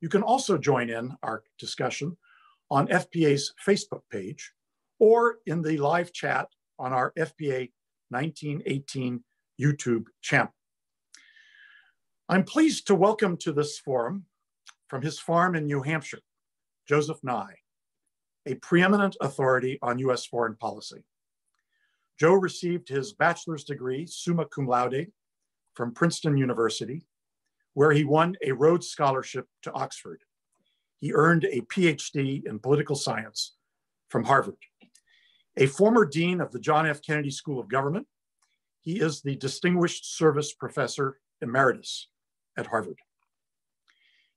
You can also join in our discussion on FPA's Facebook page or in the live chat on our FPA 1918 YouTube channel. I'm pleased to welcome to this forum from his farm in New Hampshire, Joseph Nye, a preeminent authority on US foreign policy. Joe received his bachelor's degree, summa cum laude, from Princeton University, where he won a Rhodes Scholarship to Oxford. He earned a PhD in political science from Harvard. A former dean of the John F. Kennedy School of Government, he is the Distinguished Service Professor Emeritus at Harvard.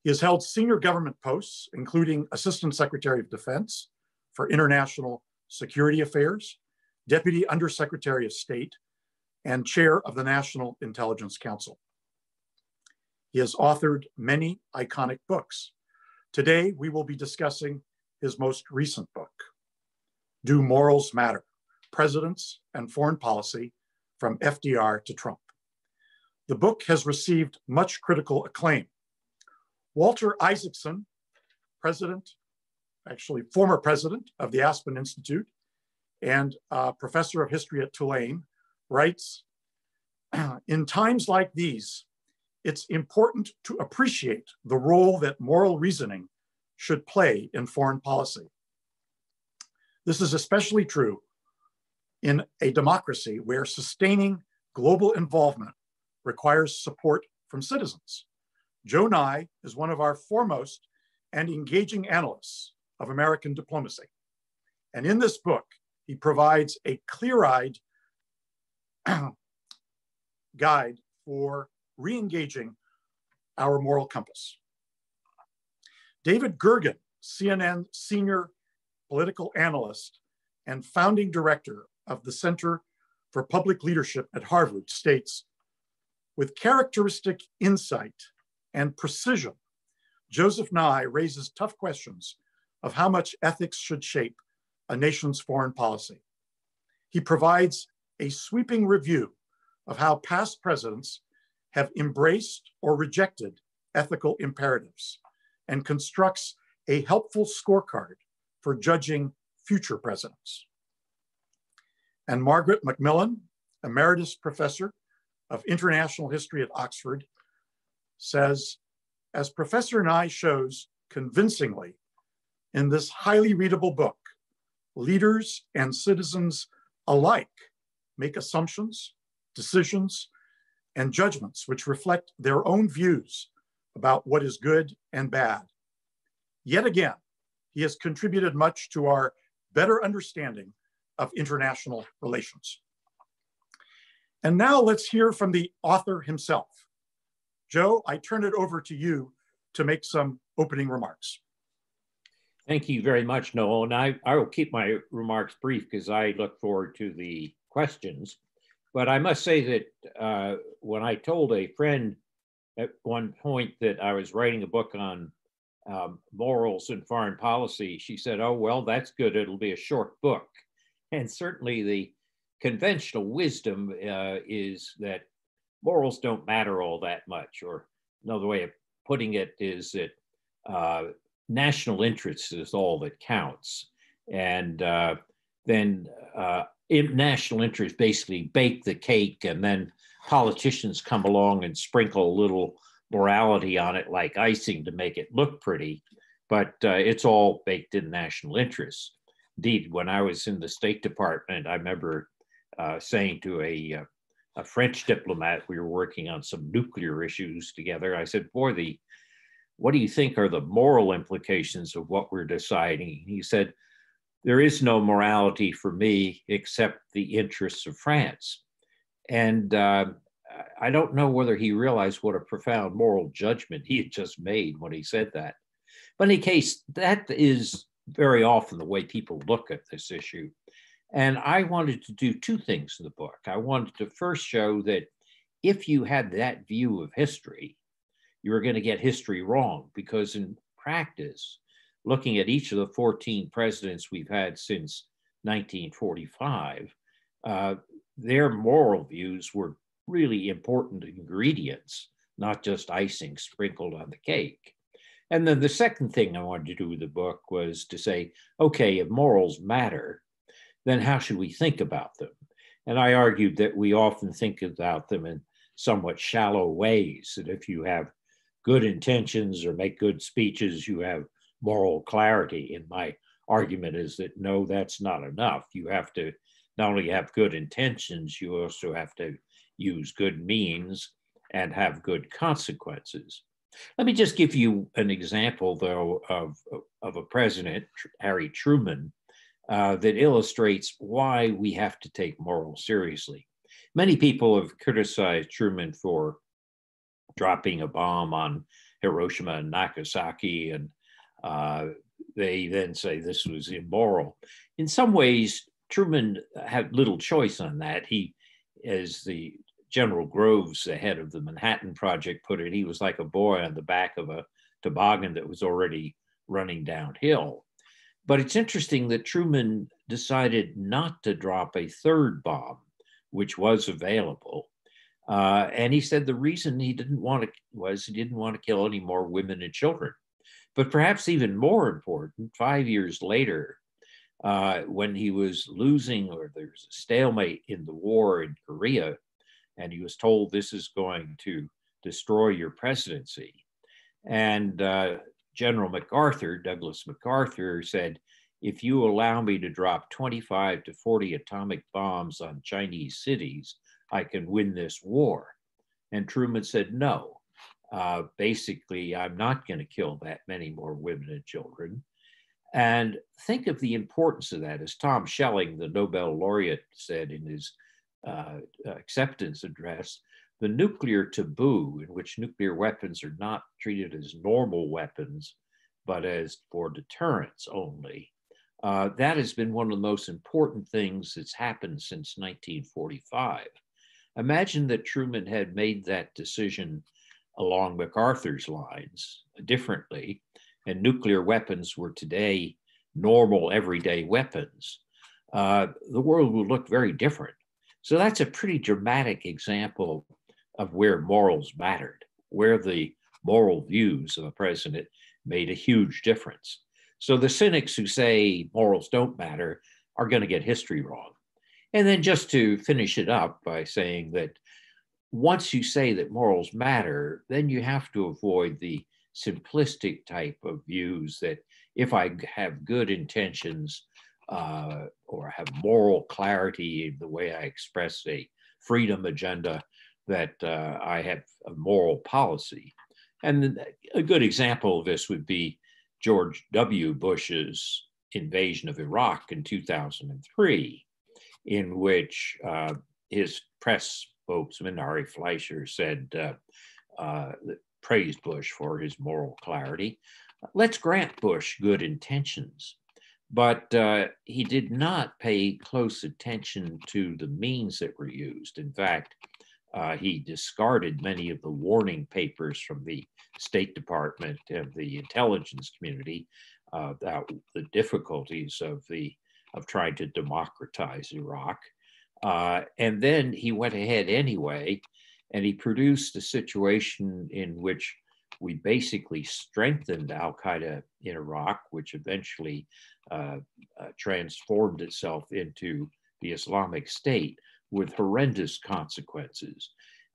He has held senior government posts, including Assistant Secretary of Defense for International Security Affairs, Deputy Undersecretary of State, and Chair of the National Intelligence Council. He has authored many iconic books. Today, we will be discussing his most recent book, Do Morals Matter? Presidents and Foreign Policy from FDR to Trump. The book has received much critical acclaim. Walter Isaacson, president, actually former president of the Aspen Institute and professor of history at Tulane, writes, in times like these, it's important to appreciate the role that moral reasoning should play in foreign policy. This is especially true in a democracy where sustaining global involvement requires support from citizens. Joe Nye is one of our foremost and engaging analysts of American diplomacy. And in this book, he provides a clear eyed guide for re engaging our moral compass. David Gergen, CNN senior political analyst and founding director of the Center for Public Leadership at Harvard, states with characteristic insight and precision, Joseph Nye raises tough questions of how much ethics should shape a nation's foreign policy. He provides a sweeping review of how past presidents have embraced or rejected ethical imperatives and constructs a helpful scorecard for judging future presidents. And Margaret Macmillan, Emeritus Professor of International History at Oxford, says, as Professor Nye shows convincingly in this highly readable book, leaders and citizens alike make assumptions, decisions, and judgments which reflect their own views about what is good and bad. Yet again, he has contributed much to our better understanding of international relations. And now let's hear from the author himself. Joe, I turn it over to you to make some opening remarks. Thank you very much, Noel. And I, I will keep my remarks brief because I look forward to the questions. But I must say that uh, when I told a friend at one point that I was writing a book on um, morals and foreign policy, she said, Oh, well, that's good. It'll be a short book. And certainly the conventional wisdom uh, is that morals don't matter all that much. Or another way of putting it is that uh, national interest is all that counts. And uh, then uh, national interest basically bake the cake, and then politicians come along and sprinkle a little morality on it like icing to make it look pretty. But uh, it's all baked in national interest. Indeed, when I was in the State Department, I remember uh, saying to a uh, a French diplomat, we were working on some nuclear issues together. I said, Boy, the what do you think are the moral implications of what we're deciding? He said, There is no morality for me except the interests of France. And uh, I don't know whether he realized what a profound moral judgment he had just made when he said that. But in any case, that is very often the way people look at this issue. And I wanted to do two things in the book. I wanted to first show that if you had that view of history, you were going to get history wrong because in practice, looking at each of the 14 presidents we've had since 1945, uh, their moral views were really important ingredients, not just icing sprinkled on the cake. And then the second thing I wanted to do with the book was to say, okay, if morals matter, then how should we think about them? And I argued that we often think about them in somewhat shallow ways, that if you have good intentions or make good speeches, you have moral clarity. in my argument is that no, that's not enough. You have to not only have good intentions, you also have to use good means and have good consequences. Let me just give you an example, though, of, of a president, Harry Truman, uh, that illustrates why we have to take moral seriously. Many people have criticized Truman for dropping a bomb on Hiroshima and Nagasaki, and uh, they then say this was immoral. In some ways, Truman had little choice on that. He, as the General Groves, the head of the Manhattan Project, put it, he was like a boy on the back of a toboggan that was already running downhill. But it's interesting that Truman decided not to drop a third bomb, which was available. Uh, and he said the reason he didn't want to was he didn't want to kill any more women and children. But perhaps even more important, five years later, uh, when he was losing or there's a stalemate in the war in Korea, and he was told this is going to destroy your presidency. And uh, General MacArthur, Douglas MacArthur, said, if you allow me to drop 25 to 40 atomic bombs on Chinese cities, I can win this war. And Truman said, no. Uh, basically, I'm not going to kill that many more women and children. And think of the importance of that. As Tom Schelling, the Nobel laureate, said in his uh, acceptance address, the nuclear taboo, in which nuclear weapons are not treated as normal weapons, but as for deterrence only, uh, that has been one of the most important things that's happened since 1945. Imagine that Truman had made that decision along MacArthur's lines differently, and nuclear weapons were today normal everyday weapons. Uh, the world would look very different. So that's a pretty dramatic example of where morals mattered, where the moral views of a president made a huge difference. So the cynics who say morals don't matter are going to get history wrong. And then just to finish it up by saying that once you say that morals matter, then you have to avoid the simplistic type of views that if I have good intentions, uh, or have moral clarity in the way I express a freedom agenda, that uh, I have a moral policy. And a good example of this would be George W. Bush's invasion of Iraq in 2003, in which uh, his press spokesman, Ari Fleischer, said, uh, uh, praised Bush for his moral clarity. Let's grant Bush good intentions but uh, he did not pay close attention to the means that were used. In fact, uh, he discarded many of the warning papers from the State Department and the intelligence community uh, about the difficulties of the of trying to democratize Iraq. Uh, and then he went ahead anyway, and he produced a situation in which we basically strengthened Al Qaeda in Iraq, which eventually uh, uh, transformed itself into the Islamic State with horrendous consequences.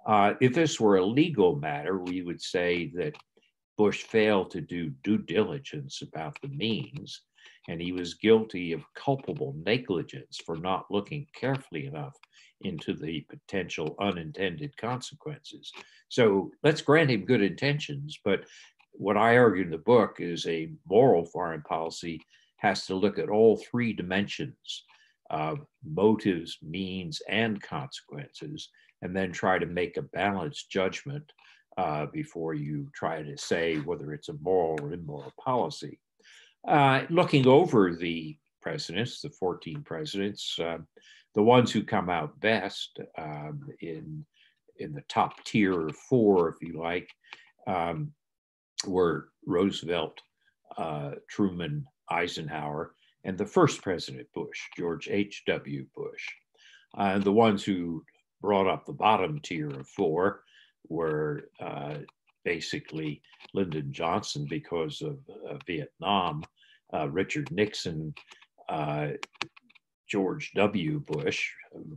Uh, if this were a legal matter, we would say that Bush failed to do due diligence about the means, and he was guilty of culpable negligence for not looking carefully enough into the potential unintended consequences. So let's grant him good intentions, but what I argue in the book is a moral foreign policy has to look at all three dimensions of motives, means, and consequences, and then try to make a balanced judgment uh, before you try to say whether it's a moral or immoral policy. Uh, looking over the presidents, the 14 presidents, uh, the ones who come out best um, in, in the top tier of four, if you like, um, were Roosevelt, uh, Truman, Eisenhower, and the first President Bush, George H.W. Bush. Uh, the ones who brought up the bottom tier of four were uh, basically Lyndon Johnson because of uh, Vietnam, uh, Richard Nixon, uh, George W. Bush,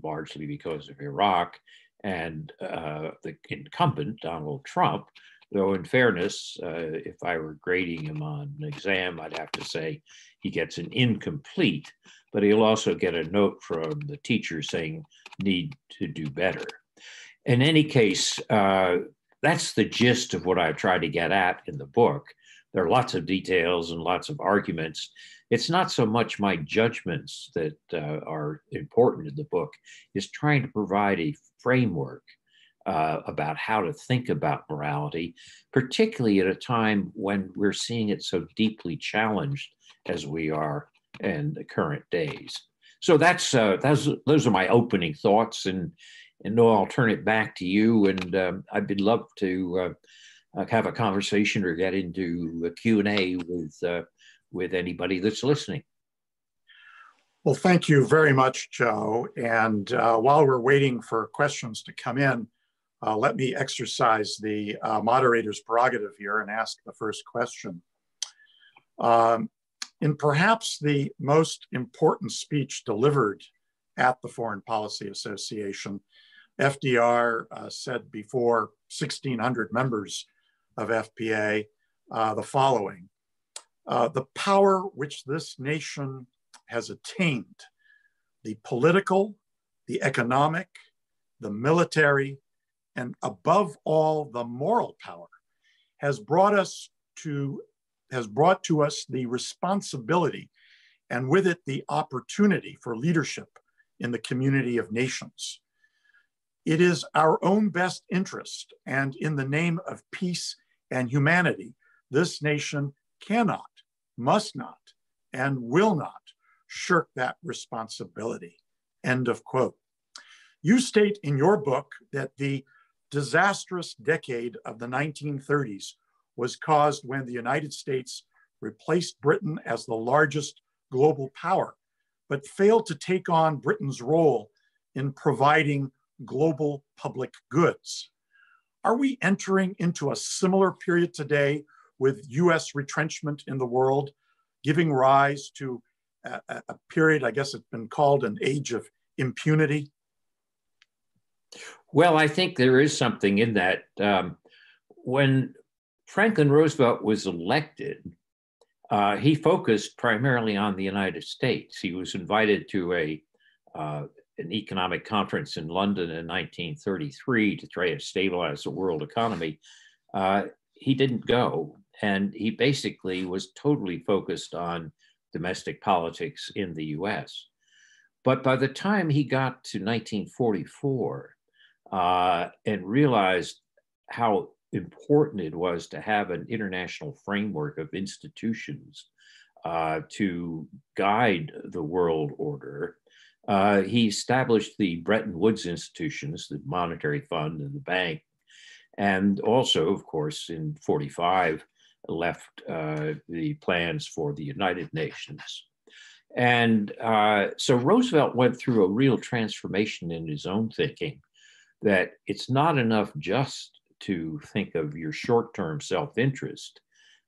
largely because of Iraq, and uh, the incumbent, Donald Trump. Though, in fairness, uh, if I were grading him on an exam, I'd have to say he gets an incomplete, but he'll also get a note from the teacher saying, need to do better. In any case, uh, that's the gist of what I try to get at in the book. There are lots of details and lots of arguments. It's not so much my judgments that uh, are important in the book, is trying to provide a framework uh, about how to think about morality, particularly at a time when we're seeing it so deeply challenged as we are in the current days. So that's uh, those those are my opening thoughts, and and Noel, I'll turn it back to you. And um, I'd be love to uh have a conversation or get into a Q and A with uh, with anybody that's listening. Well, thank you very much, Joe. And uh, while we're waiting for questions to come in, uh, let me exercise the uh, moderator's prerogative here and ask the first question. Um, in perhaps the most important speech delivered at the Foreign Policy Association, FDR uh, said before 1,600 members of FPA uh, the following uh, The power which this nation has attained, the political, the economic, the military, and above all, the moral power, has brought us to has brought to us the responsibility and with it the opportunity for leadership in the community of nations. It is our own best interest, and in the name of peace and humanity, this nation cannot, must not, and will not shirk that responsibility. End of quote. You state in your book that the disastrous decade of the 1930s was caused when the United States replaced Britain as the largest global power, but failed to take on Britain's role in providing global public goods. Are we entering into a similar period today with US retrenchment in the world, giving rise to a, a period, I guess it's been called an age of impunity? Well, I think there is something in that. Um, when Franklin Roosevelt was elected, uh, he focused primarily on the United States. He was invited to a uh, an economic conference in London in 1933 to try to stabilize the world economy. Uh, he didn't go, and he basically was totally focused on domestic politics in the US. But by the time he got to 1944 uh, and realized how important it was to have an international framework of institutions uh, to guide the world order, uh, he established the Bretton Woods institutions, the Monetary Fund and the bank, and also, of course, in 45, left uh, the plans for the United Nations. And uh, so Roosevelt went through a real transformation in his own thinking that it's not enough just to think of your short term self interest.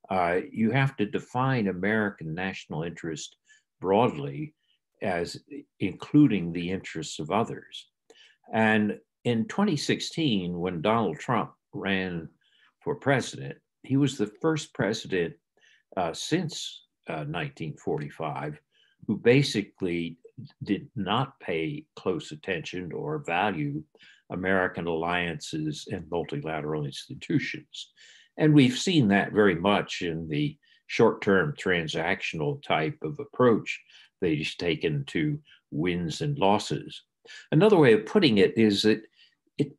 Uh, you have to define American national interest broadly as including the interests of others. And in 2016, when Donald Trump ran for president, he was the first president uh, since uh, 1945 who basically did not pay close attention or value American alliances and multilateral institutions. And we've seen that very much in the short term transactional type of approach he's taken to wins and losses. Another way of putting it is that it,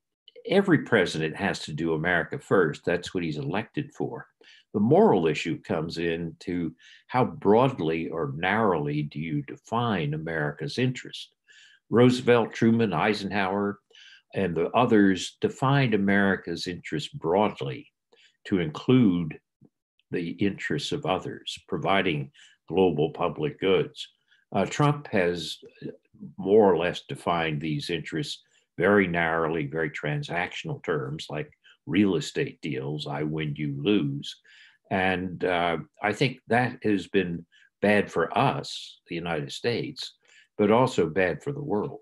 every president has to do America first. That's what he's elected for. The moral issue comes in to how broadly or narrowly do you define America's interest? Roosevelt, Truman, Eisenhower, and the others defined America's interest broadly to include the interests of others, providing global public goods. Uh, Trump has more or less defined these interests very narrowly, very transactional terms like real estate deals. I win, you lose. And uh, I think that has been bad for us, the United States, but also bad for the world.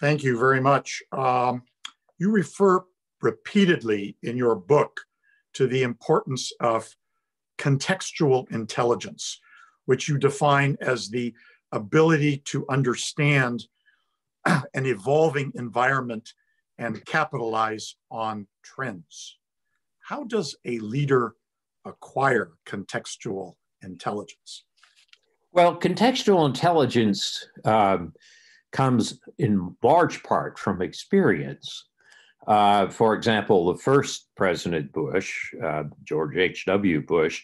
Thank you very much. Um, you refer repeatedly in your book to the importance of contextual intelligence, which you define as the ability to understand an evolving environment and capitalize on trends. How does a leader acquire contextual intelligence? Well, contextual intelligence um, comes in large part from experience. Uh, for example, the first President Bush, uh, George H.W. Bush,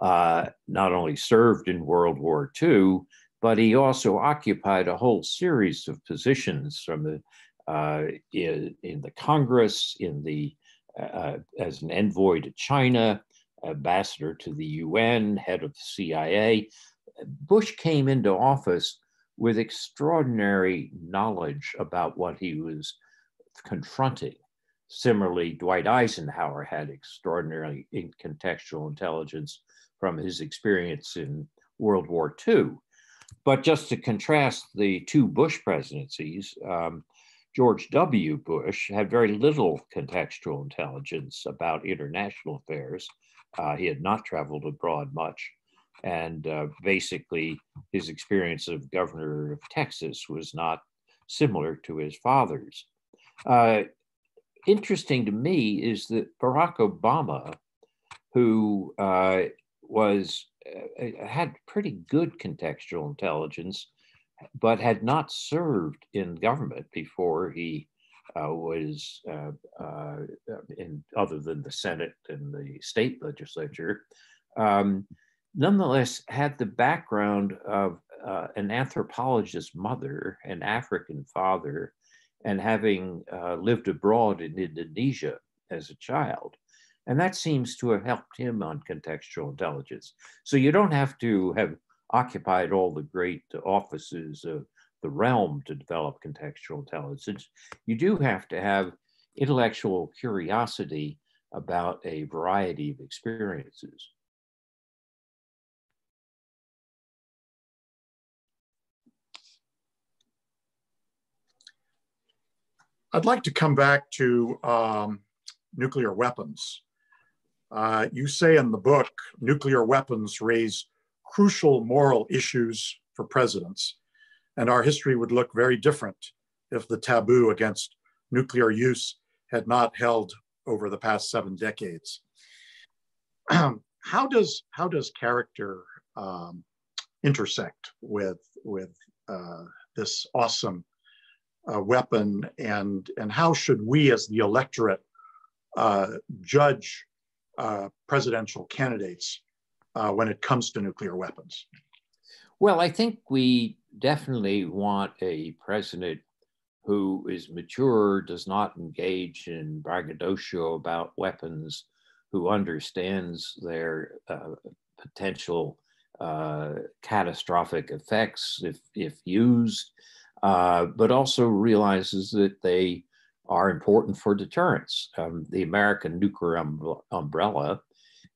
uh, not only served in World War II, but he also occupied a whole series of positions from the uh, in, in, the Congress, in the uh, as an envoy to China, ambassador to the UN, head of the CIA. Bush came into office with extraordinary knowledge about what he was confronting. Similarly, Dwight Eisenhower had extraordinary contextual intelligence from his experience in World War II. But just to contrast the two Bush presidencies, um, George W. Bush had very little contextual intelligence about international affairs. Uh, he had not traveled abroad much. And uh, basically, his experience of governor of Texas was not similar to his father's. Uh, interesting to me is that Barack Obama, who uh, was uh, had pretty good contextual intelligence, but had not served in government before he uh, was uh, uh, in other than the Senate and the state legislature. Um, nonetheless, had the background of uh, an anthropologist mother, an African father, and having uh, lived abroad in Indonesia as a child. And that seems to have helped him on contextual intelligence. So you don't have to have occupied all the great offices of the realm to develop contextual intelligence. You do have to have intellectual curiosity about a variety of experiences. I'd like to come back to um, nuclear weapons. Uh, you say in the book, nuclear weapons raise crucial moral issues for presidents, and our history would look very different if the taboo against nuclear use had not held over the past seven decades. how does how does character um, intersect with with uh, this awesome uh, weapon, and and how should we as the electorate uh, judge uh, presidential candidates uh, when it comes to nuclear weapons? Well, I think we definitely want a president who is mature, does not engage in braggadocio about weapons, who understands their uh, potential uh, catastrophic effects if, if used, uh, but also realizes that they are important for deterrence. Um, the American nuclear um, umbrella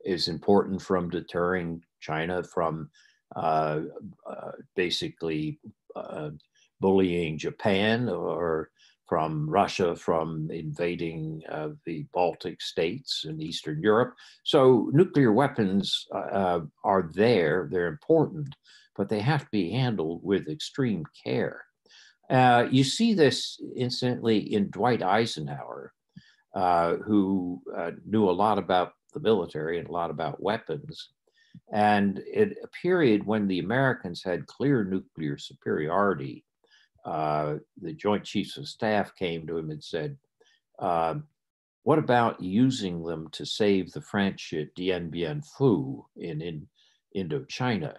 is important from deterring China from uh, uh, basically uh, bullying Japan or from Russia from invading uh, the Baltic states and Eastern Europe. So nuclear weapons uh, are there, they're important, but they have to be handled with extreme care. Uh, you see this incidentally in Dwight Eisenhower, uh, who uh, knew a lot about the military and a lot about weapons. And at a period when the Americans had clear nuclear superiority, uh, the Joint Chiefs of Staff came to him and said, um, What about using them to save the French at Dien Bien Phu in, in Indochina?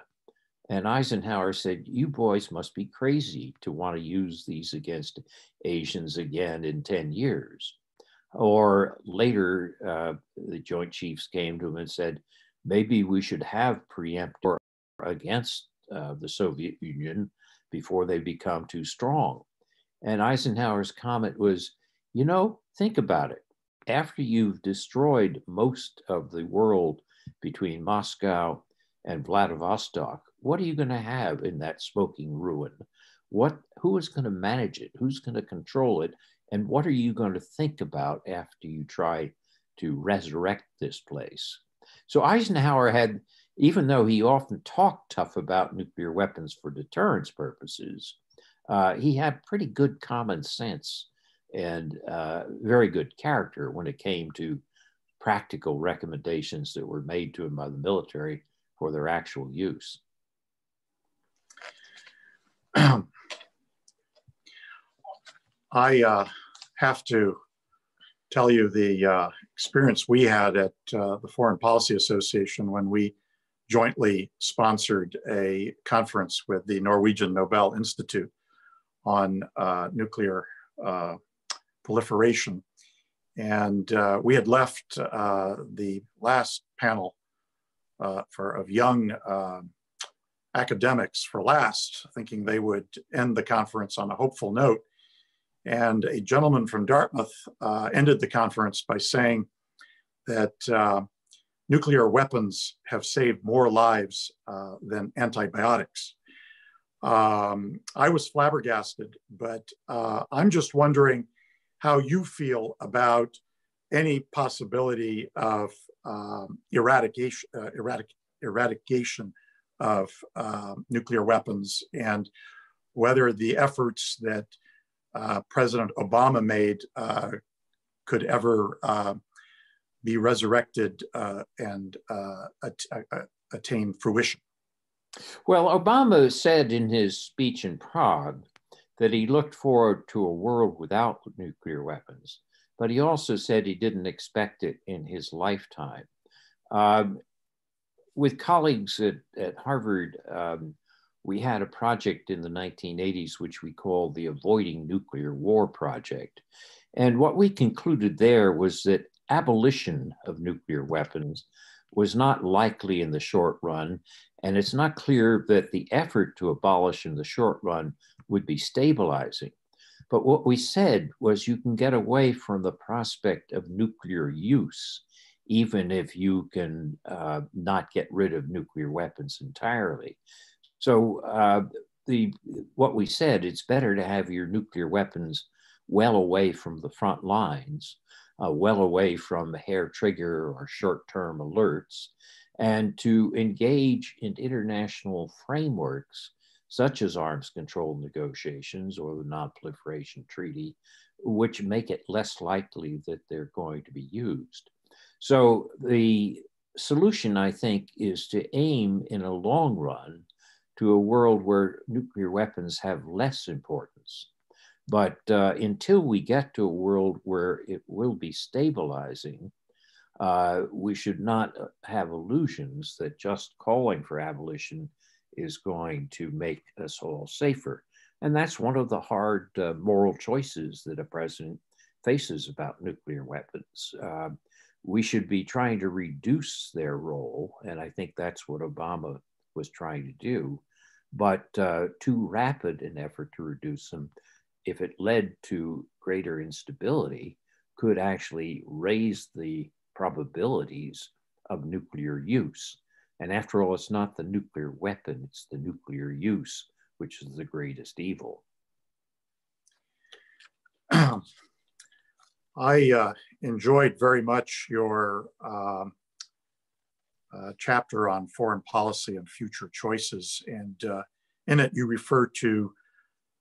And Eisenhower said, You boys must be crazy to want to use these against Asians again in 10 years. Or later, uh, the Joint Chiefs came to him and said, Maybe we should have preemptive against uh, the Soviet Union before they become too strong. And Eisenhower's comment was, you know, think about it. After you've destroyed most of the world between Moscow and Vladivostok, what are you going to have in that smoking ruin? What, who is going to manage it? Who's going to control it? And what are you going to think about after you try to resurrect this place? So Eisenhower had, even though he often talked tough about nuclear weapons for deterrence purposes, uh, he had pretty good common sense and uh, very good character when it came to practical recommendations that were made to him by the military for their actual use. I uh, have to tell you the uh, experience we had at uh, the Foreign Policy Association when we jointly sponsored a conference with the Norwegian Nobel Institute on uh, nuclear uh, proliferation. And uh, we had left the last panel for of young academics for last, thinking they would end the conference on a hopeful note. And a gentleman from Dartmouth uh, ended the conference by saying that uh, nuclear weapons have saved more lives uh, than antibiotics. Um, I was flabbergasted, but uh, I'm just wondering how you feel about any possibility of um, eradication, uh, eradic eradication of um, nuclear weapons and whether the efforts that uh, President Obama made uh, could ever uh, be resurrected uh, and uh, at attain fruition. Well, Obama said in his speech in Prague that he looked forward to a world without nuclear weapons, but he also said he didn't expect it in his lifetime. Um, with colleagues at, at Harvard, um, we had a project in the 1980s which we called the Avoiding Nuclear War Project. And what we concluded there was that abolition of nuclear weapons was not likely in the short run. And it's not clear that the effort to abolish in the short run would be stabilizing. But what we said was you can get away from the prospect of nuclear use, even if you can uh, not get rid of nuclear weapons entirely. So uh, the what we said, it's better to have your nuclear weapons well away from the front lines, uh, well away from the hair trigger or short-term alerts, and to engage in international frameworks such as arms control negotiations or the Non-Proliferation Treaty, which make it less likely that they're going to be used. So the solution, I think, is to aim in a long run to a world where nuclear weapons have less importance. But uh, until we get to a world where it will be stabilizing, uh, we should not have illusions that just calling for abolition is going to make us all safer. And that's one of the hard uh, moral choices that a president faces about nuclear weapons. Uh, we should be trying to reduce their role, and I think that's what Obama was trying to do. But uh, too rapid an effort to reduce them, if it led to greater instability, could actually raise the probabilities of nuclear use. And after all, it's not the nuclear weapon, it's the nuclear use, which is the greatest evil. I uh, enjoyed very much your um, uh, chapter on foreign policy and future choices. And uh, in it, you refer to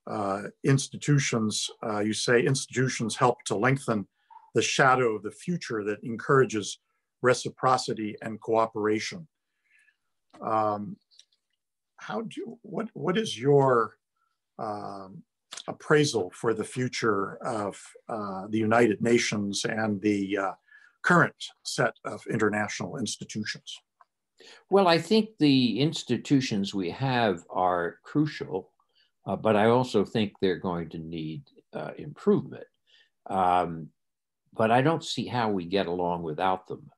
uh, institutions. Uh, you say institutions help to lengthen the shadow of the future that encourages reciprocity and cooperation. Um, how do you, what what is your um, appraisal for the future of uh, the United Nations and the uh, current set of international institutions? Well, I think the institutions we have are crucial, uh, but I also think they're going to need uh, improvement. Um, but I don't see how we get along without them.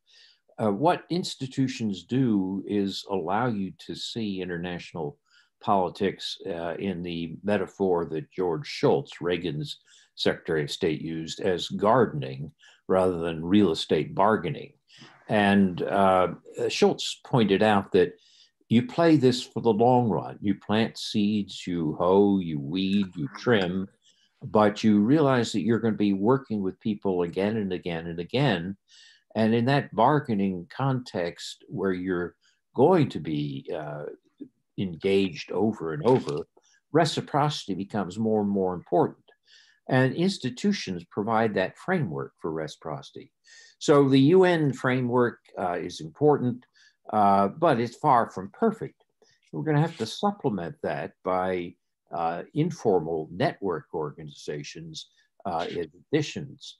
Uh, what institutions do is allow you to see international politics uh, in the metaphor that George Shultz, Reagan's Secretary of State, used as gardening rather than real estate bargaining. And uh, Shultz pointed out that you play this for the long run. You plant seeds, you hoe, you weed, you trim, but you realize that you're going to be working with people again and again and again. And in that bargaining context where you're going to be uh, engaged over and over, reciprocity becomes more and more important. And institutions provide that framework for reciprocity. So the UN framework uh, is important, uh, but it's far from perfect. We're going to have to supplement that by uh, informal network organizations uh, additions.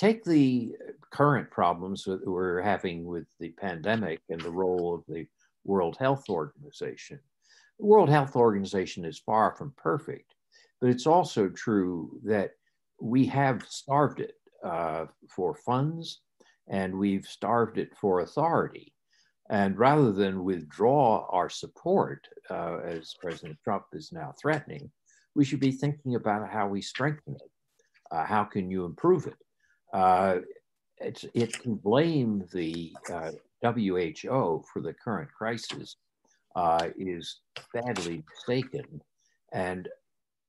Take the current problems that we're having with the pandemic and the role of the World Health Organization. The World Health Organization is far from perfect, but it's also true that we have starved it uh, for funds and we've starved it for authority. And rather than withdraw our support, uh, as President Trump is now threatening, we should be thinking about how we strengthen it. Uh, how can you improve it? Uh, it can blame the uh, WHO for the current crisis uh, is badly mistaken. And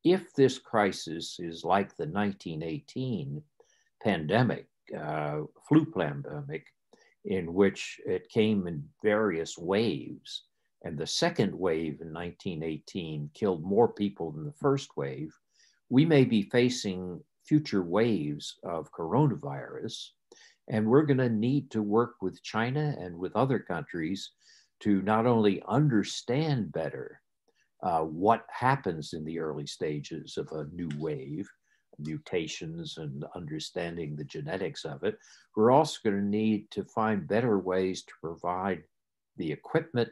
if this crisis is like the 1918 pandemic, uh, flu pandemic, in which it came in various waves, and the second wave in 1918 killed more people than the first wave, we may be facing future waves of coronavirus and we're going to need to work with China and with other countries to not only understand better uh, what happens in the early stages of a new wave, mutations, and understanding the genetics of it, we're also going to need to find better ways to provide the equipment,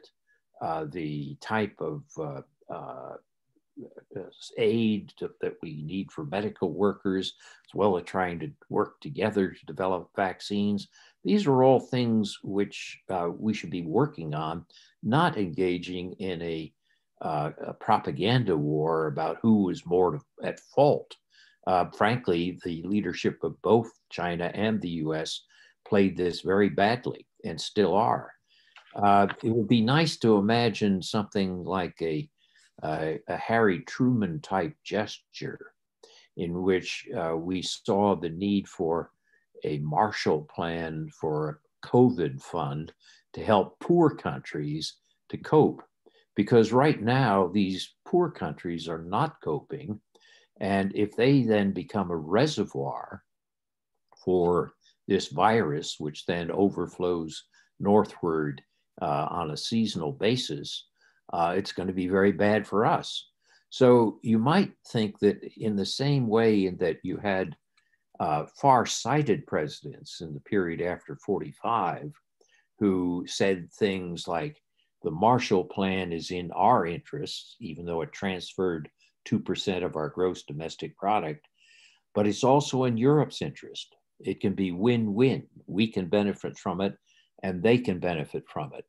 uh, the type of uh, uh aid to, that we need for medical workers, as well as trying to work together to develop vaccines. These are all things which uh, we should be working on, not engaging in a, uh, a propaganda war about who is more at fault. Uh, frankly, the leadership of both China and the US played this very badly and still are. Uh, it would be nice to imagine something like a uh, a Harry Truman type gesture in which uh, we saw the need for a Marshall Plan for a COVID fund to help poor countries to cope. Because right now, these poor countries are not coping. And if they then become a reservoir for this virus, which then overflows northward uh, on a seasonal basis, uh, it's going to be very bad for us. So you might think that in the same way in that you had uh, far-sighted presidents in the period after 45 who said things like the Marshall Plan is in our interests, even though it transferred 2% of our gross domestic product, but it's also in Europe's interest. It can be win-win. We can benefit from it and they can benefit from it.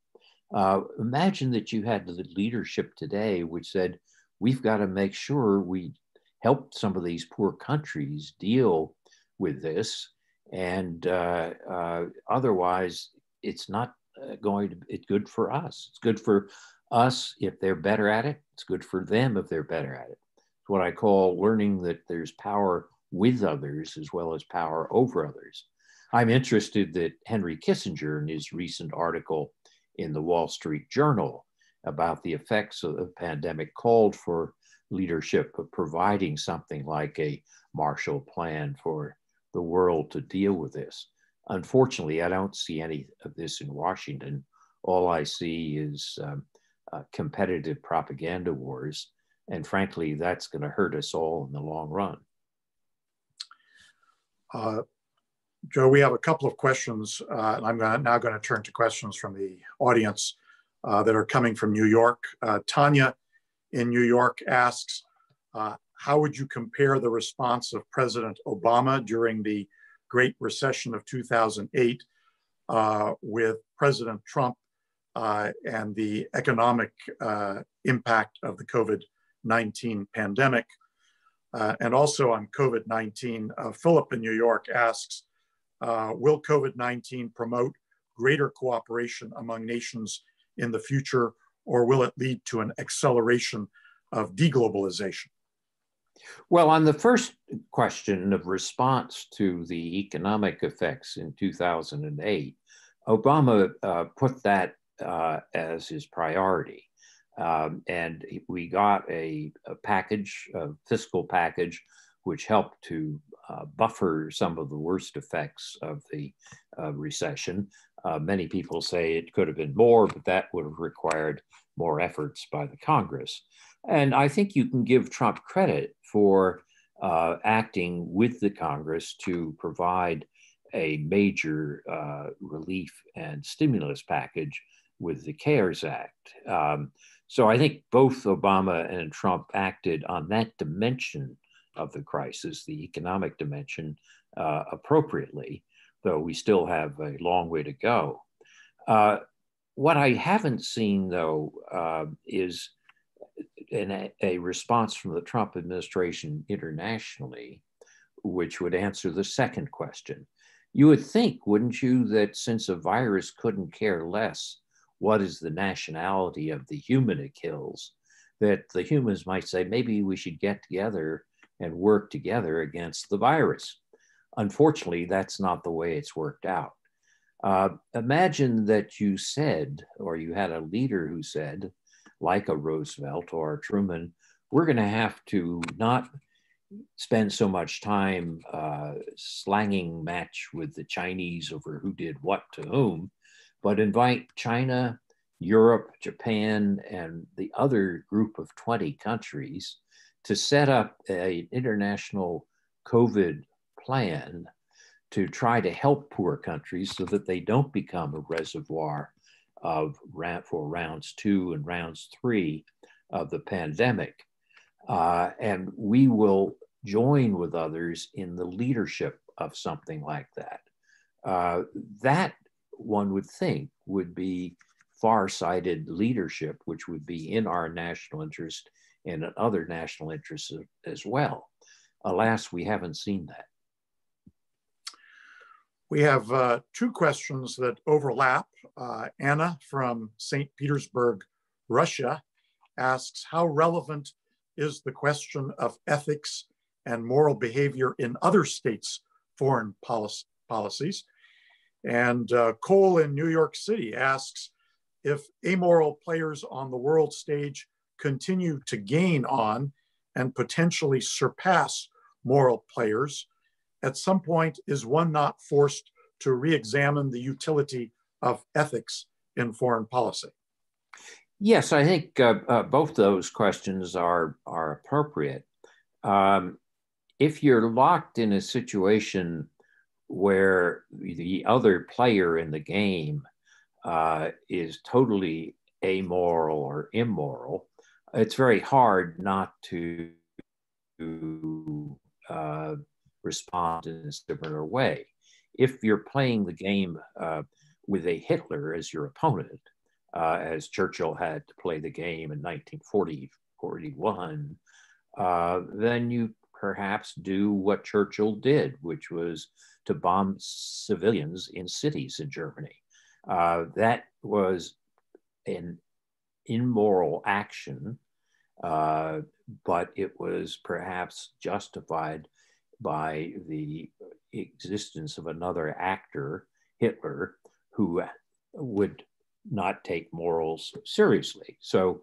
Uh, imagine that you had the leadership today which said, we've got to make sure we help some of these poor countries deal with this. And uh, uh, otherwise, it's not uh, going to, it's good for us. It's good for us if they're better at it. It's good for them if they're better at it. It's what I call learning that there's power with others as well as power over others. I'm interested that Henry Kissinger, in his recent article in the Wall Street Journal about the effects of the pandemic called for leadership of providing something like a Marshall Plan for the world to deal with this. Unfortunately, I don't see any of this in Washington. All I see is um, uh, competitive propaganda wars. And frankly, that's going to hurt us all in the long run. Uh, Joe, we have a couple of questions, uh, and I'm gonna, now going to turn to questions from the audience uh, that are coming from New York. Uh, Tanya in New York asks, uh, how would you compare the response of President Obama during the Great Recession of 2008 uh, with President Trump uh, and the economic impact of the COVID 19 pandemic. And also on COVID 19, uh, Philip in New York asks uh, Will COVID 19 promote greater cooperation among nations in the future, or will it lead to an acceleration of deglobalization? Well, on the first question of response to the economic effects in 2008, Obama uh, put that uh, as his priority. Um, and we got a, a, package, a fiscal package, which helped to uh, buffer some of the worst effects of the uh, recession. Uh, many people say it could have been more, but that would have required more efforts by the Congress. And I think you can give Trump credit for uh, acting with the Congress to provide a major uh, relief and stimulus package with the CARES Act. Um, so I think both Obama and Trump acted on that dimension of the crisis, the economic dimension, uh, appropriately, though we still have a long way to go. Uh, what I haven't seen, though, uh, is a, a response from the Trump administration internationally, which would answer the second question. You would think, wouldn't you, that since a virus couldn't care less what is the nationality of the human it kills, that the humans might say, maybe we should get together and work together against the virus. Unfortunately, that's not the way it's worked out. Uh, imagine that you said, or you had a leader who said, like a Roosevelt or a Truman, we're going to have to not spend so much time uh, slanging match with the Chinese over who did what to whom, but invite China, Europe, Japan, and the other group of 20 countries to set up an international COVID plan to try to help poor countries so that they don't become a reservoir of for rounds two and rounds three of the pandemic. Uh, and we will join with others in the leadership of something like that. Uh, that one would think would be far-sighted leadership, which would be in our national interest and other national interests as well. Alas, we haven't seen that. We have uh, two questions that overlap. Uh, Anna from St. Petersburg, Russia asks, how relevant is the question of ethics and moral behavior in other states' foreign policy, policies? And uh, Cole in New York City asks, if amoral players on the world stage continue to gain on and potentially surpass moral players, at some point, is one not forced to re examine the utility of ethics in foreign policy? Yes, I think uh, uh, both those questions are, are appropriate. Um, if you're locked in a situation where the other player in the game uh, is totally amoral or immoral, it's very hard not to uh, respond in a similar way. If you're playing the game uh, with a Hitler as your opponent, uh, as Churchill had to play the game in 1940, 41, uh, then you perhaps do what Churchill did, which was to bomb civilians in cities in Germany. Uh, that was an immoral action, uh, but it was perhaps justified by the existence of another actor, Hitler, who would not take morals seriously. So,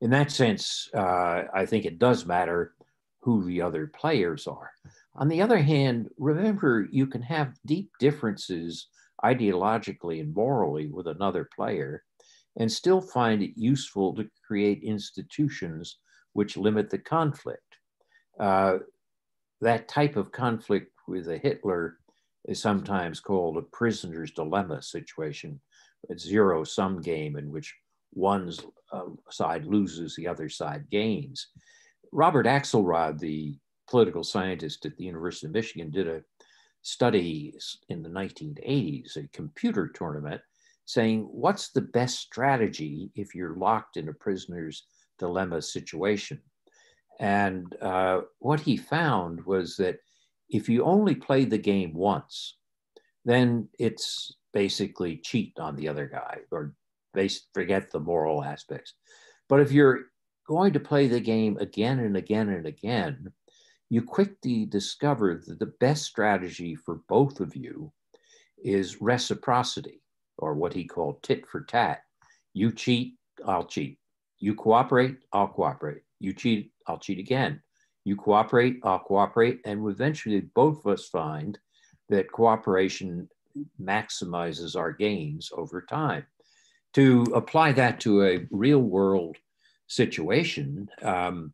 in that sense, uh, I think it does matter who the other players are. On the other hand, remember, you can have deep differences ideologically and morally with another player and still find it useful to create institutions which limit the conflict. Uh, that type of conflict with a Hitler is sometimes called a prisoner's dilemma situation. a zero sum game in which one uh, side loses, the other side gains. Robert Axelrod, the political scientist at the University of Michigan, did a study in the 1980s, a computer tournament, saying, what's the best strategy if you're locked in a prisoner's dilemma situation? And uh, what he found was that if you only play the game once, then it's basically cheat on the other guy or forget the moral aspects. But if you're going to play the game again and again and again, you quickly discover that the best strategy for both of you is reciprocity, or what he called tit for tat. You cheat, I'll cheat. You cooperate, I'll cooperate. You cheat, I'll cheat again. You cooperate, I'll cooperate. And eventually, both of us find that cooperation maximizes our gains over time. To apply that to a real world situation, um,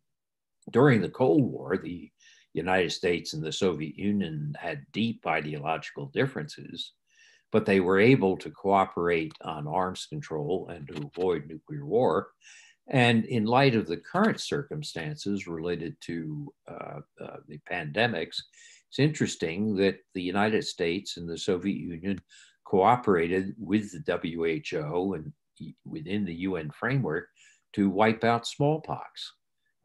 during the Cold War, the United States and the Soviet Union had deep ideological differences, but they were able to cooperate on arms control and to avoid nuclear war. And in light of the current circumstances related to uh, uh, the pandemics, it's interesting that the United States and the Soviet Union cooperated with the WHO and within the UN framework to wipe out smallpox.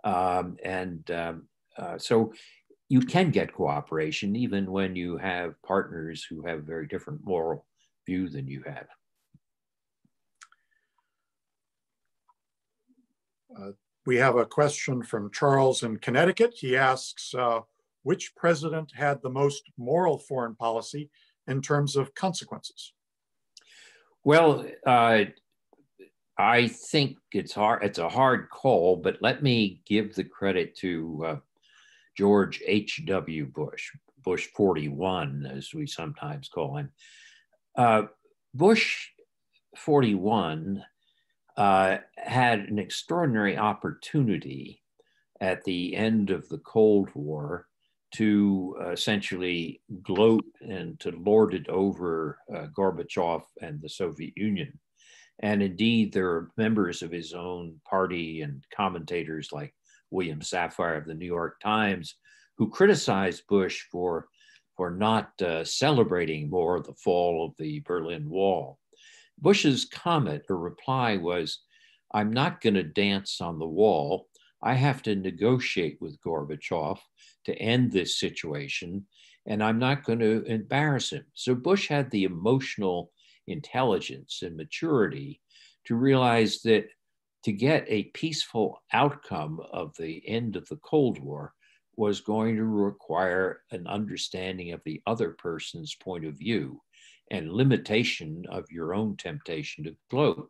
Um, and um, uh, so you can get cooperation even when you have partners who have very different moral view than you have. Uh, we have a question from Charles in Connecticut. He asks, uh, which president had the most moral foreign policy in terms of consequences? Well, uh, I think it's hard. It's a hard call, but let me give the credit to uh, George H.W. Bush, Bush 41, as we sometimes call him. Uh, Bush 41 uh, had an extraordinary opportunity at the end of the Cold War to uh, essentially gloat and to lord it over uh, Gorbachev and the Soviet Union. And indeed, there are members of his own party and commentators like William Safire of the New York Times, who criticized Bush for, for not uh, celebrating more the fall of the Berlin Wall. Bush's comment or reply was, I'm not going to dance on the wall. I have to negotiate with Gorbachev to end this situation, and I'm not going to embarrass him. So Bush had the emotional intelligence and maturity to realize that to get a peaceful outcome of the end of the Cold War was going to require an understanding of the other person's point of view and limitation of your own temptation to gloat.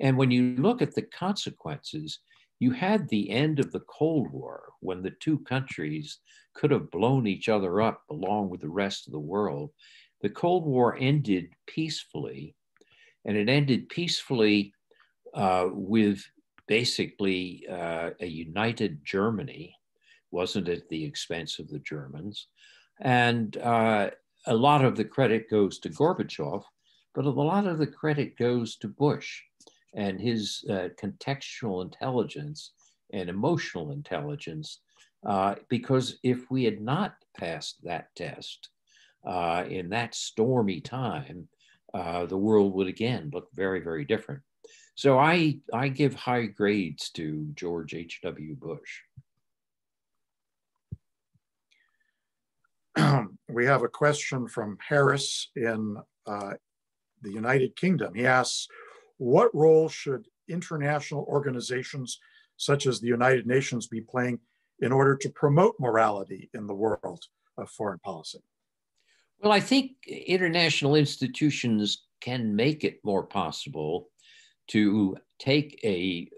And when you look at the consequences, you had the end of the Cold War when the two countries could have blown each other up along with the rest of the world. The Cold War ended peacefully, and it ended peacefully uh, with basically uh, a united Germany, wasn't at the expense of the Germans. And uh, a lot of the credit goes to Gorbachev, but a lot of the credit goes to Bush and his uh, contextual intelligence and emotional intelligence. Uh, because if we had not passed that test in that stormy time, the world would again look very, very different. So I, I give high grades to George H.W. Bush. we have a question from Harris in uh, the United Kingdom. He asks, what role should international organizations such as the United Nations be playing in order to promote morality in the world of foreign policy? Well, I think international institutions can make it more possible to take a,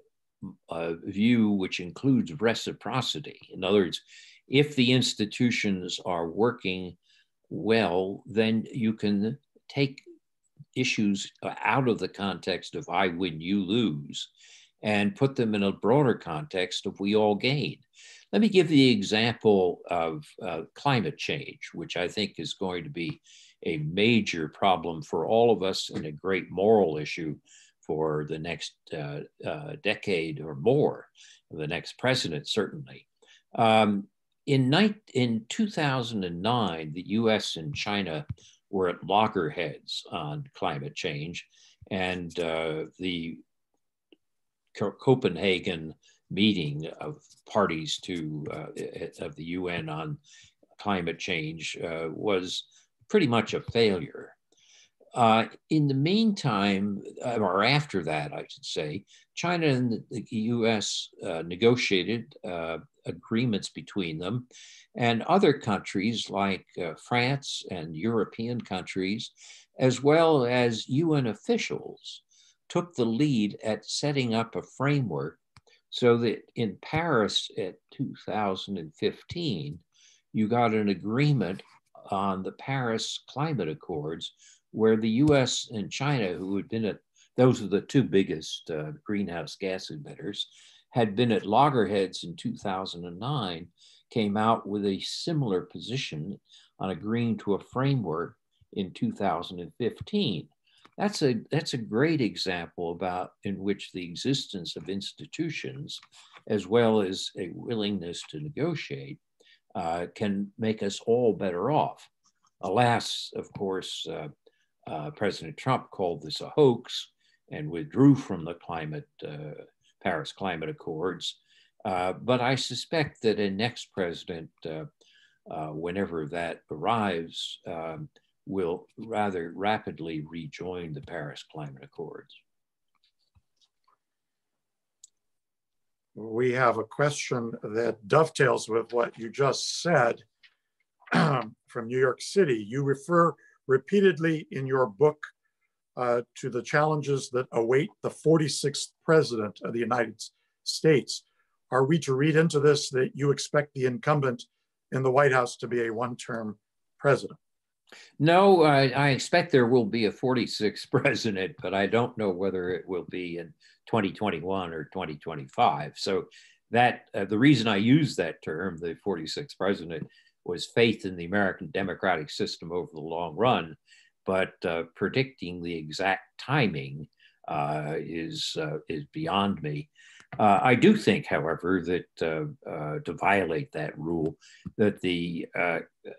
a view which includes reciprocity. In other words, if the institutions are working well, then you can take issues out of the context of I win, you lose, and put them in a broader context of we all gain. Let me give the example of uh, climate change, which I think is going to be a major problem for all of us and a great moral issue for the next uh, uh, decade or more, the next president, certainly. Um, in, in 2009, the US and China were at loggerheads on climate change. And uh, the Copenhagen meeting of parties to uh, of the UN on climate change uh, was pretty much a failure. Uh, in the meantime, uh, or after that, I should say, China and the US uh, negotiated uh, agreements between them, and other countries like uh, France and European countries, as well as UN officials, took the lead at setting up a framework so that in Paris at 2015, you got an agreement on the Paris Climate Accords, where the US and China, who had been at those are the two biggest uh, greenhouse gas emitters, had been at loggerheads in 2009, came out with a similar position on agreeing to a framework in 2015. That's a, that's a great example about in which the existence of institutions, as well as a willingness to negotiate, uh, can make us all better off. Alas, of course, uh, uh, President Trump called this a hoax and withdrew from the climate uh, Paris Climate Accords. Uh, but I suspect that a next president, uh, whenever that arrives, um, will rather rapidly rejoin the Paris Climate Accords. We have a question that dovetails with what you just said from New York City. You refer repeatedly in your book uh, to the challenges that await the 46th president of the United States. Are we to read into this that you expect the incumbent in the White House to be a one term president? No, I, I, expect there will be a 46th president, but I don't know whether it will be in 2021 or 2025. So that uh, the reason I use that term, the 46th president, was faith in the American democratic system over the long run, but uh, predicting the exact timing uh, is uh, is beyond me. Uh, I do think, however, that uh, uh, to violate that rule, that the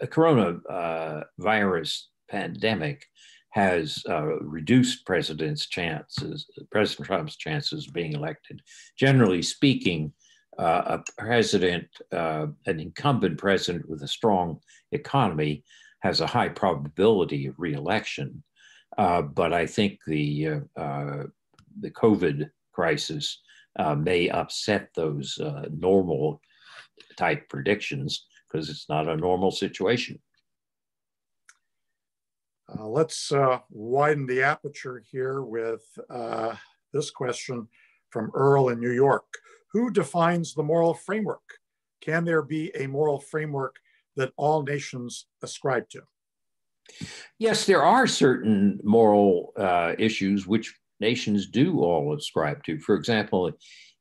coronavirus pandemic has reduced president's chances, President Trump's chances of being elected. Generally speaking, uh, a president, uh, an incumbent president with a strong economy, has a high probability of reelection. Uh, but I think the uh, uh, the COVID crisis uh, may upset those normal type predictions because it's not a normal situation. let's widen the aperture here with this question from Earl in New York who defines the moral framework? Can there be a moral framework that all nations ascribe to? Yes, there are certain moral uh, issues which nations do all ascribe to. For example,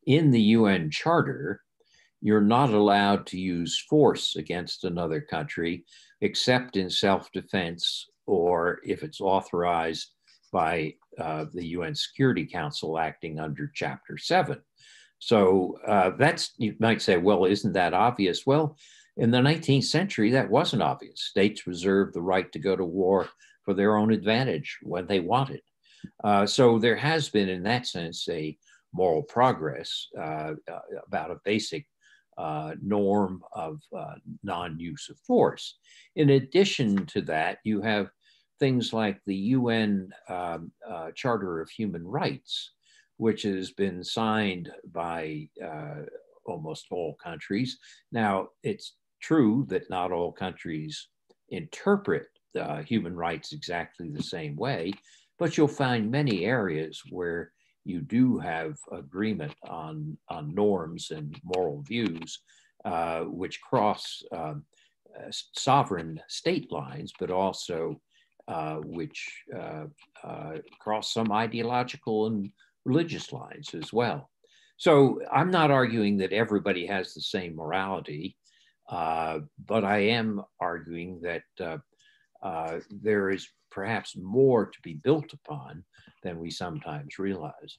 in the UN Charter, you're not allowed to use force against another country except in self defense or if it's authorized by uh, the UN Security Council acting under Chapter 7. So uh, that's, you might say, well, isn't that obvious? Well, in the 19th century, that wasn't obvious. States reserved the right to go to war for their own advantage when they wanted. Uh, so there has been, in that sense, a moral progress uh, uh about a basic uh, norm of uh, non use of force. In addition to that, you have things like the UN um, Charter of Human Rights, which has been signed by uh, almost all countries. Now, it's true that not all countries interpret uh, human rights exactly the same way, but you'll find many areas where you do have agreement on, on norms and moral views uh, which cross um, uh, sovereign state lines, but also uh, which uh, uh, cross some ideological and religious lines as well. So I'm not arguing that everybody has the same morality, uh, but I am arguing that uh, uh, there is perhaps more to be built upon than we sometimes realize.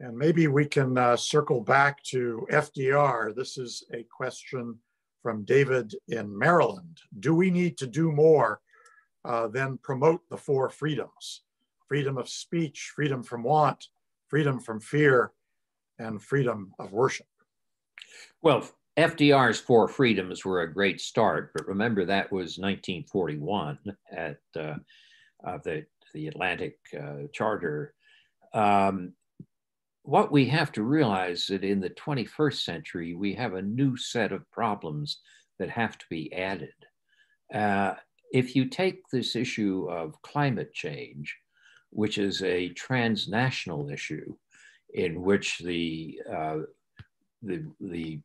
And maybe we can uh, circle back to FDR. This is a question from David in Maryland. Do we need to do more uh, than promote the four freedoms? Freedom of speech, freedom from want, freedom from fear, and freedom of worship. Well, FDR's Four Freedoms were a great start, but remember that was 1941 at uh, uh, the, the Atlantic uh, Charter. Um, what we have to realize that in the 21st century, we have a new set of problems that have to be added. Uh, if you take this issue of climate change, which is a transnational issue in which the, uh, the, the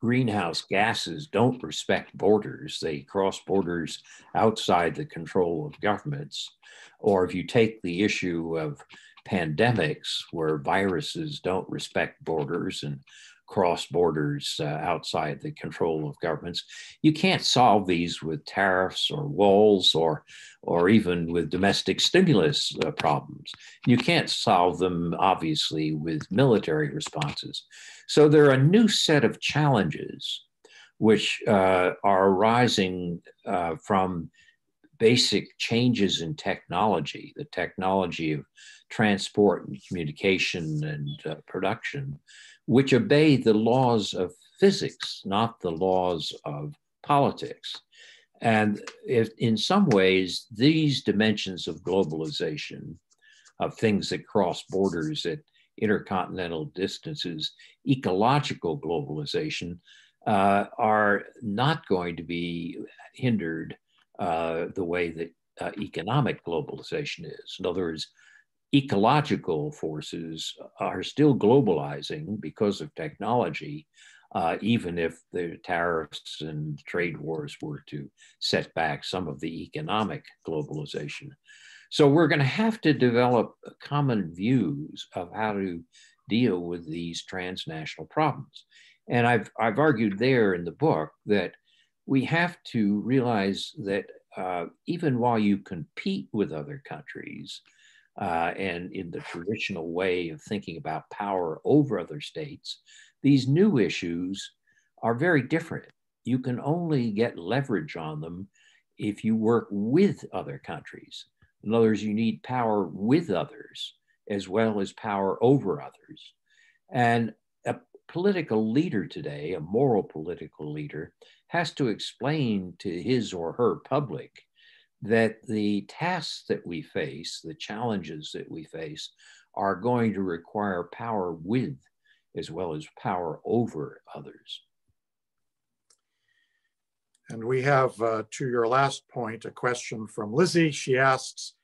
greenhouse gases don't respect borders. They cross borders outside the control of governments. Or if you take the issue of pandemics where viruses don't respect borders and cross borders uh, outside the control of governments. You can't solve these with tariffs or walls or, or even with domestic stimulus uh, problems. You can't solve them, obviously, with military responses. So there are a new set of challenges which uh, are arising uh, from basic changes in technology, the technology of transport and communication and uh, production, which obey the laws of physics, not the laws of politics. And if, in some ways, these dimensions of globalization, of things that cross borders at intercontinental distances, ecological globalization, uh, are not going to be hindered uh, the way that uh, economic globalization is. In other words, ecological forces are still globalizing because of technology, uh, even if the tariffs and trade wars were to set back some of the economic globalization. So we're going to have to develop common views of how to deal with these transnational problems. And I've, I've argued there in the book that we have to realize that uh, even while you compete with other countries, uh, and in the traditional way of thinking about power over other states, these new issues are very different. You can only get leverage on them if you work with other countries. In other words, you need power with others as well as power over others. And a political leader today, a moral political leader, has to explain to his or her public that the tasks that we face, the challenges that we face, are going to require power with as well as power over others. And we have, uh, to your last point, a question from Lizzie. She asks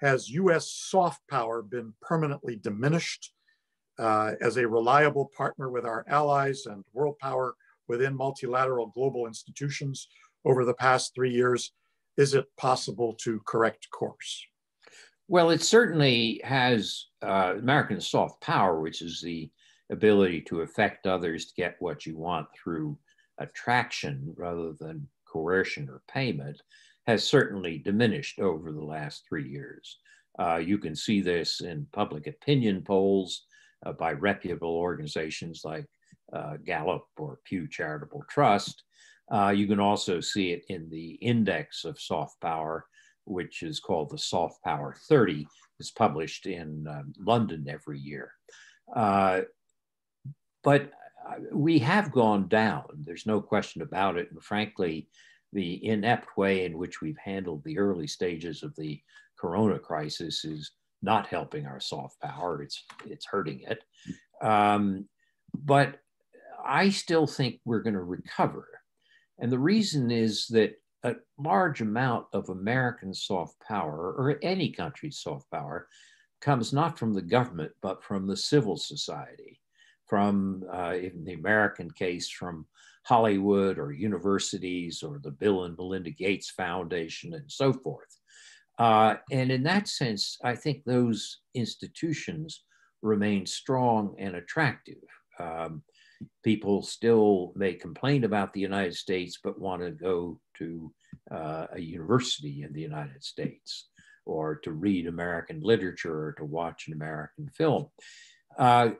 Has US soft power been permanently diminished uh, as a reliable partner with our allies and world power within multilateral global institutions over the past three years? Is it possible to correct course? Well, it certainly has uh, American soft power, which is the ability to affect others to get what you want through attraction rather than coercion or payment, has certainly diminished over the last three years. Uh, you can see this in public opinion polls uh, by reputable organizations like uh, Gallup or Pew Charitable Trust. Uh, you can also see it in the index of soft power, which is called the Soft Power 30. It's published in um, London every year. Uh, but uh, we have gone down. There's no question about it. And frankly, the inept way in which we've handled the early stages of the corona crisis is not helping our soft power. It's, it's hurting it. Um, but I still think we're going to recover. And the reason is that a large amount of American soft power, or any country's soft power, comes not from the government, but from the civil society, from, uh, in the American case, from Hollywood or universities or the Bill and Melinda Gates Foundation and so forth. Uh, and in that sense, I think those institutions remain strong and attractive. Um, people still may complain about the United States, but want to go to uh, a university in the United States or to read American literature or to watch an American film. Uh,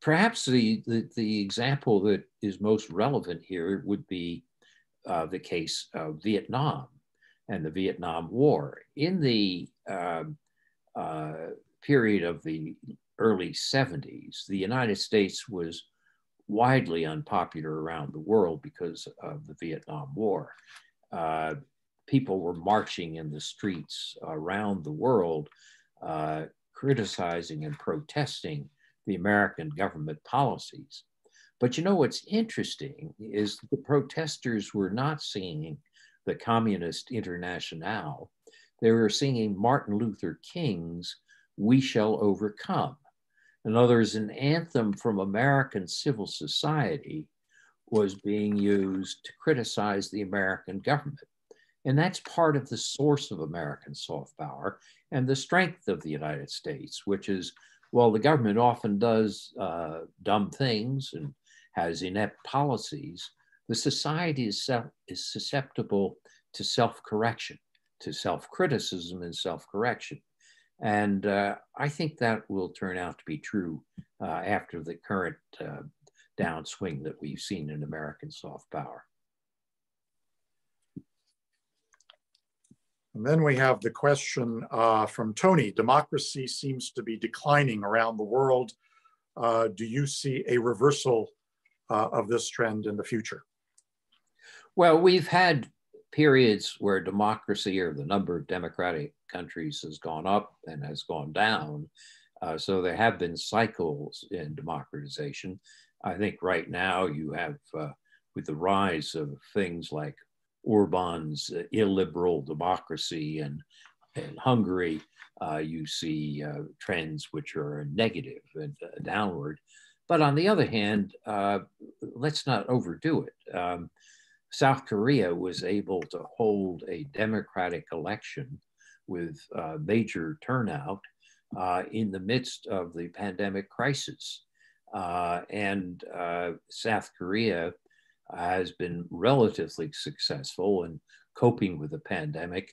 perhaps the, the, the, example that is most relevant here would be uh, the case of Vietnam and the Vietnam War. In the uh, uh, period of the early 70s, the United States was widely unpopular around the world because of the Vietnam War. Uh, people were marching in the streets around the world, uh, criticizing and protesting the American government policies. But you know what's interesting is the protesters were not singing the Communist Internationale. They were singing Martin Luther King's We Shall Overcome. In other words, an anthem from American civil society was being used to criticize the American government. And that's part of the source of American soft power and the strength of the United States, which is, well, the government often does uh, dumb things and has inept policies, the society is, is susceptible to self correction, to self criticism and self correction. And uh, I think that will turn out to be true uh, after the current uh, downswing that we've seen in American soft power. And then we have the question uh, from Tony democracy seems to be declining around the world. Uh, do you see a reversal uh, of this trend in the future? Well, we've had periods where democracy or the number of democratic countries has gone up and has gone down. Uh, so there have been cycles in democratization. I think right now you have, uh, with the rise of things like Orban's uh, illiberal democracy and, and Hungary, uh, you see uh, trends which are negative and uh, downward. But on the other hand, uh, let's not overdo it. Um, South Korea was able to hold a democratic election with uh, major turnout uh, in the midst of the pandemic crisis. Uh, and uh, South Korea has been relatively successful in coping with the pandemic,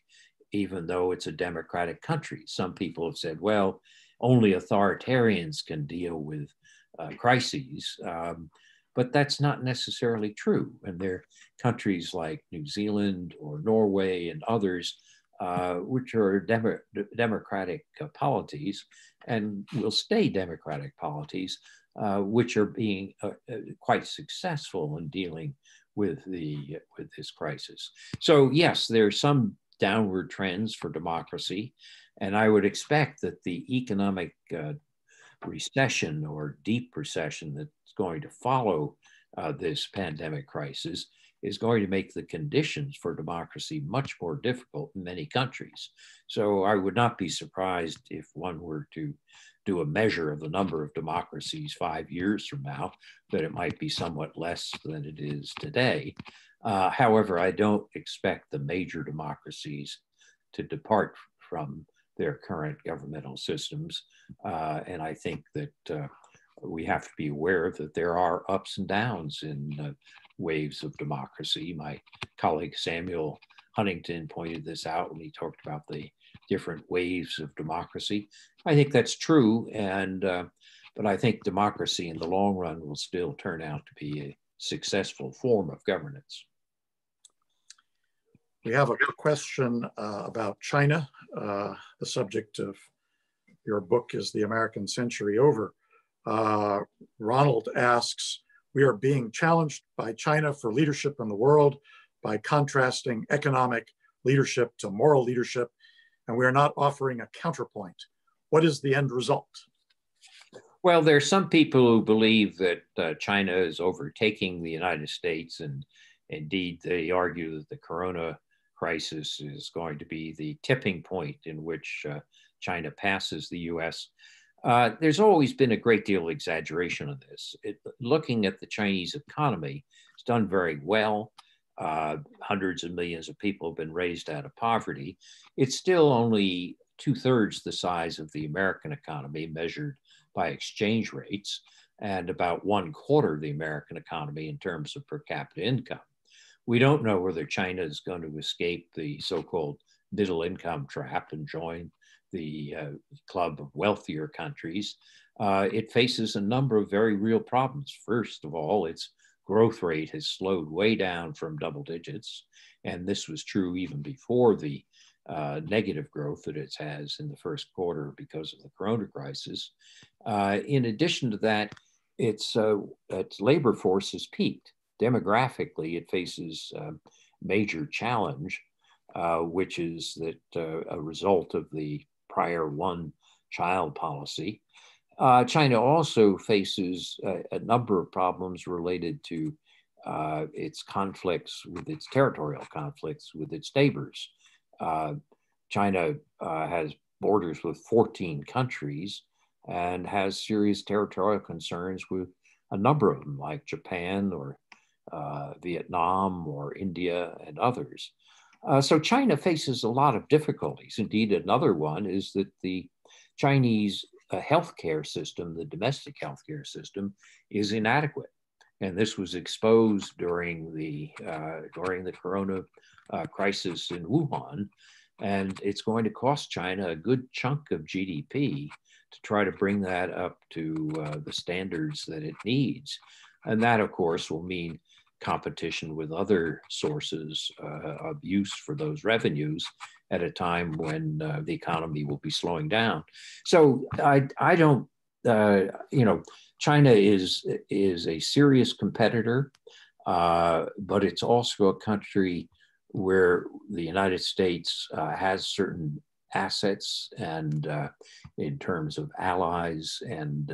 even though it's a democratic country. Some people have said, well, only authoritarians can deal with uh, crises. Um, but that's not necessarily true. And there are countries like New Zealand or Norway and others, uh, which are dem- democratic polities and will stay democratic polities, uh, which are being uh, uh, quite successful in dealing with the with this crisis. So yes, there are some downward trends for democracy, and I would expect that the economic recession or deep recession that's going to follow this pandemic crisis is going to make the conditions for democracy much more difficult in many countries. So I would not be surprised if one were to do a measure of the number of democracies five years from now, that it might be somewhat less than it is today. Uh, however, I don't expect the major democracies to depart from their current governmental systems. Uh, and I think that uh, we have to be aware that there are ups and downs in uh, waves of democracy. My colleague Samuel Huntington pointed this out when he talked about the different waves of democracy. I think that's true, and uh, but I think democracy in the long run will still turn out to be a successful form of governance. We have a question uh, about China. Uh, the subject of your book is The American Century Over. Uh, Ronald asks, we are being challenged by China for leadership in the world by contrasting economic leadership to moral leadership, and we are not offering a counterpoint. What is the end result? Well, there are some people who believe that uh, China is overtaking the United States, and indeed, they argue that the corona crisis is going to be the tipping point in which uh, China passes the US. Uh, there's always been a great deal of exaggeration of this. It, looking at the Chinese economy, it's done very well. Uh, hundreds of millions of people have been raised out of poverty. It's still only two thirds the size of the American economy measured by exchange rates, and about one quarter of the American economy in terms of per capita income. We don't know whether China is going to escape the so called middle income trap and join the uh, club of wealthier countries. Uh, it faces a number of very real problems. First of all, its growth rate has slowed way down from double digits. And this was true even before the uh, negative growth that it has in the first quarter because of the corona crisis. Uh, in addition to that, its, uh, its labor force has peaked. Demographically, it faces a major challenge, uh, which is that uh, a result of the prior one child policy. Uh, China also faces a, a, number of problems related to uh, its conflicts with its territorial conflicts with its neighbors. Uh, China uh, has borders with 14 countries and has serious territorial concerns with a number of them, like Japan or uh, Vietnam or India and others. Uh, so China faces a lot of difficulties. Indeed, another one is that the Chinese uh, healthcare system, the domestic healthcare system, is inadequate, and this was exposed during the uh, during the Corona uh, crisis in Wuhan, and it's going to cost China a good chunk of GDP to try to bring that up to uh, the standards that it needs, and that, of course, will mean competition with other sources uh, of use for those revenues at a time when uh, the economy will be slowing down. So I, I don't, uh, you know, China is is a serious competitor, uh, but it's also a country where the United States uh, has certain assets and uh, in terms of allies and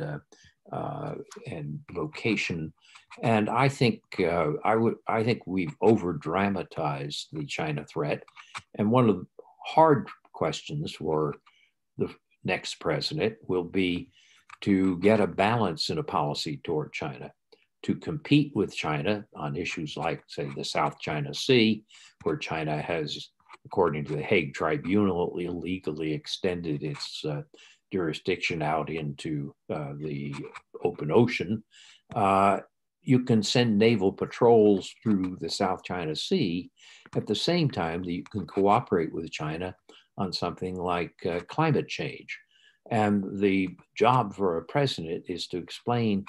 and location and I think uh, I would I think we've over dramatized the China threat. And one of the hard questions for the next president will be to get a balance in a policy toward China, to compete with China on issues like, say, the South China Sea, where China has, according to the Hague Tribunal, illegally extended its uh, jurisdiction out into uh, the open ocean. Uh, you can send naval patrols through the South China Sea at the same time that you can cooperate with China on something like uh, climate change. And the job for a president is to explain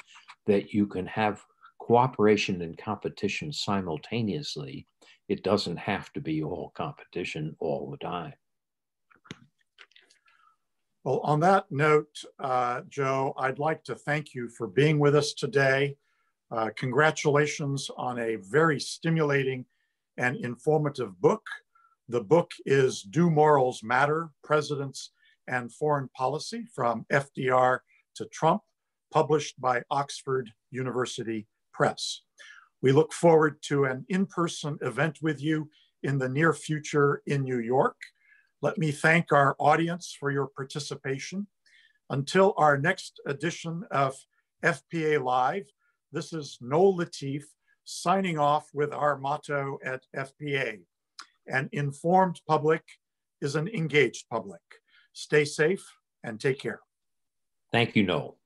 that you can have cooperation and competition simultaneously. It doesn't have to be all competition all the time. Well, on that note, uh, Joe, I'd like to thank you for being with us today. Uh, congratulations on a very stimulating and informative book. The book is Do Morals Matter? Presidents and Foreign Policy from FDR to Trump, published by Oxford University Press. We look forward to an in-person event with you in the near future in New York. Let me thank our audience for your participation. Until our next edition of FPA Live, this is Noel Lateef signing off with our motto at FPA. An informed public is an engaged public. Stay safe and take care. Thank you, Noel.